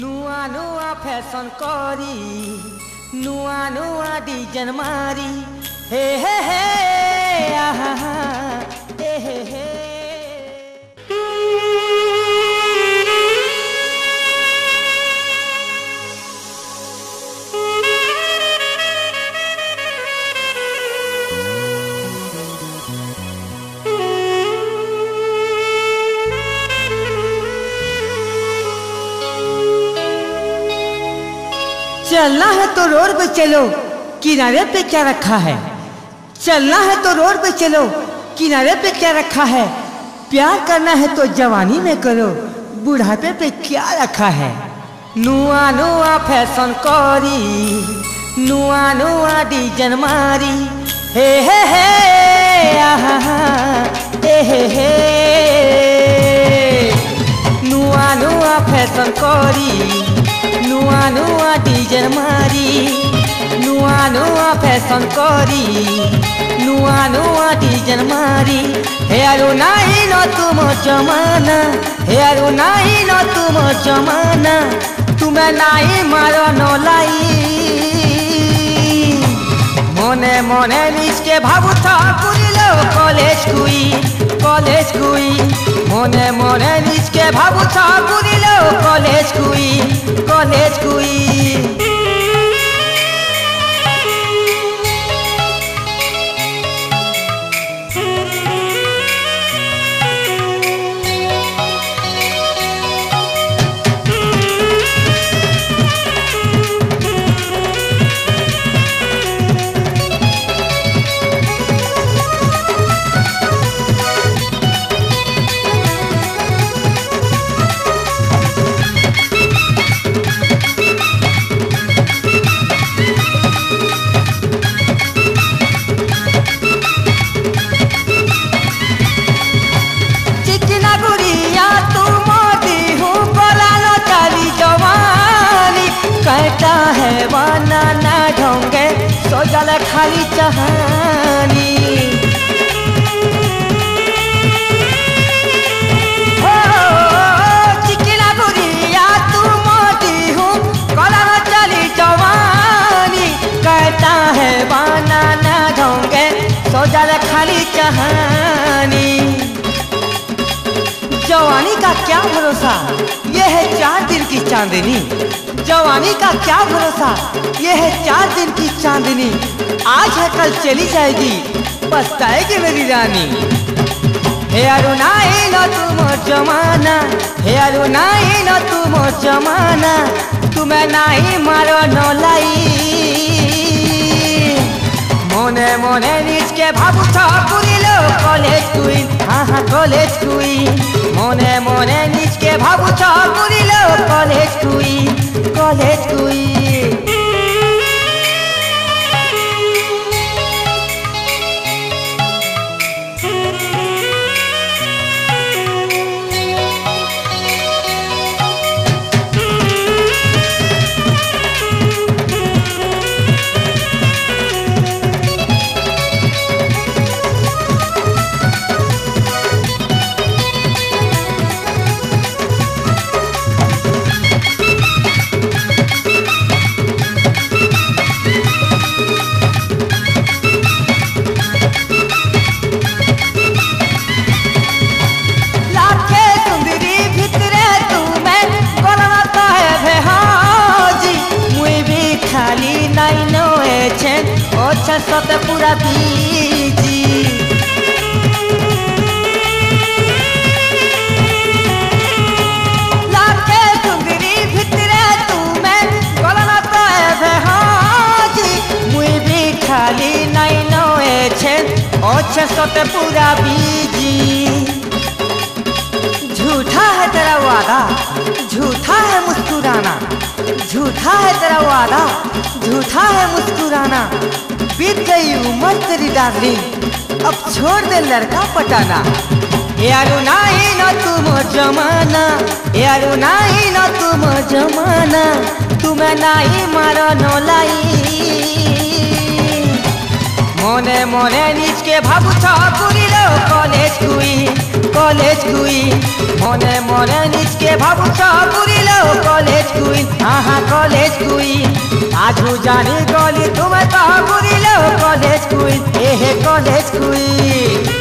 নুয়া নুয়া fashion করি নুয়া নুয়া design মারি হে হে হে আহা चलना है तो रोड पे चलो किनारे पे क्या रखा है? चलना है तो रोड पे चलो किनारे पे क्या रखा है? प्यार करना है तो जवानी में करो बुढ़ापे पे क्या रखा है? नुआ नुआ फ़ैशन करी नुआ नुआ डिज़ाइन मारी हे हे हे हा, हे हे। नुआ नुआ फ़ैशन करी নুয়া ডিজের মারি নুয়া নুয়া ফ্যাশন করি নুয়া নুয়া ডিজেন মারি হে আরও নাই ন তুম জমানা হে আরও নাই ন তুম জমানা তুমি নাই মার নলাই মনে মনে নিজকে ভাবুথ পুরিল কলেজ কুই কলেজ কুই মনে মনে নিজকে ভাবুথ পুরিল কলেজ कॉलेज हुई ढोंगे सोजल खाली चहानी। जवानी क्या भरोसा? ये है चार दिन की चांदनी। जवानी का क्या भरोसा? ये है चार दिन की चांदनी। आज है, कल चली जाएगी। पछताएगी मेरी रानी। हे अरुणा ए न तुम जमाना। हे अरुणा ए न तुम जमाना। तुम्हें ना ही मारो न लाई मोने मोने निज के भाबू छ पुरी लो कॉलेज क्वीन हाँ हाँ कॉलेज क्वीन মনে নিজকে ভাবুছ পুরিল কলেজ তুই কলেজ কুইন ତତେ ପୁରା ଦେଇଛି খালি নাই নয়েছে অছে সতে পুরা বিজি। झूठा है तेरा वादा झूठा है मुस्कुराना बीत गई उम्र तेरी डार्लिंग अब छोड़ दे लड़का पटाना यारो नाही न तुम जमाना यारो नाही न तुम जमाना तुम्हें नाही मारो नलाई মনে মনে নিজকে ভাবুছ পুরিল কলেজ কুই কলেজ কুইন মনে মনে নিজকে ভাবুছ বুড়িল কলেজ কুইন আহা কলেজ কুইন আজু জানি গলি তুমি তো বুড়িল কলেজ কুইন এহে কলেজ কুইন